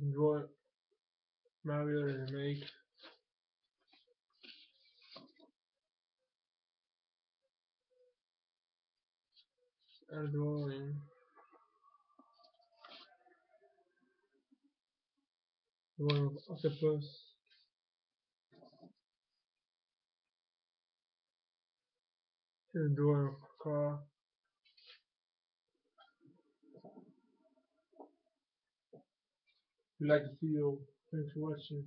Draw Mario remake. A drawing. Drawing of octopus. Here's a drawing of car. You like the video, thanks for watching.